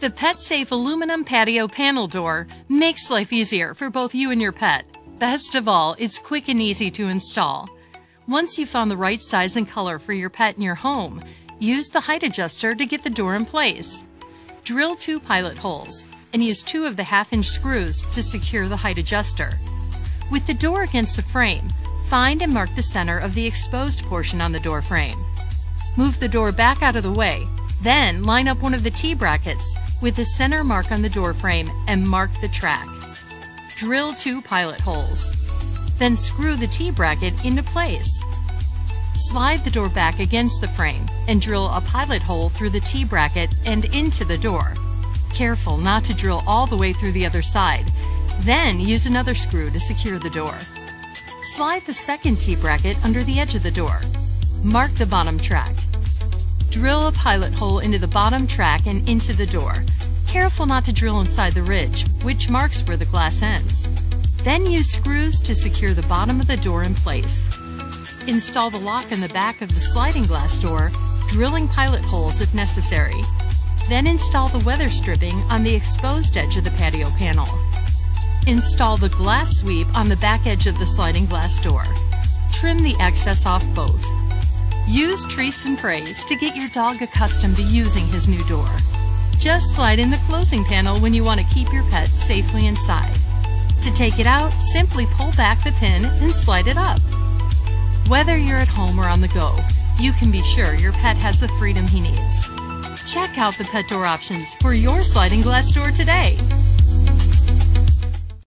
The PetSafe aluminum patio panel door makes life easier for both you and your pet. Best of all, it's quick and easy to install. Once you've found the right size and color for your pet in your home, use the height adjuster to get the door in place. Drill two pilot holes and use two of the half-inch screws to secure the height adjuster. With the door against the frame, find and mark the center of the exposed portion on the door frame. Move the door back out of the way then line up one of the T-brackets with the center mark on the door frame and mark the track. Drill two pilot holes. Then screw the T-bracket into place. Slide the door back against the frame and drill a pilot hole through the T-bracket and into the door. Careful not to drill all the way through the other side. Then use another screw to secure the door. Slide the second T-bracket under the edge of the door. Mark the bottom track. Drill a pilot hole into the bottom track and into the door. Careful not to drill inside the ridge, which marks where the glass ends. Then use screws to secure the bottom of the door in place. Install the lock in the back of the sliding glass door, drilling pilot holes if necessary. Then install the weather stripping on the exposed edge of the patio panel. Install the glass sweep on the back edge of the sliding glass door. Trim the excess off both. Use treats and praise to get your dog accustomed to using his new door. Just slide in the closing panel when you want to keep your pet safely inside. To take it out, simply pull back the pin and slide it up. Whether you're at home or on the go, you can be sure your pet has the freedom he needs. Check out the pet door options for your sliding glass door today.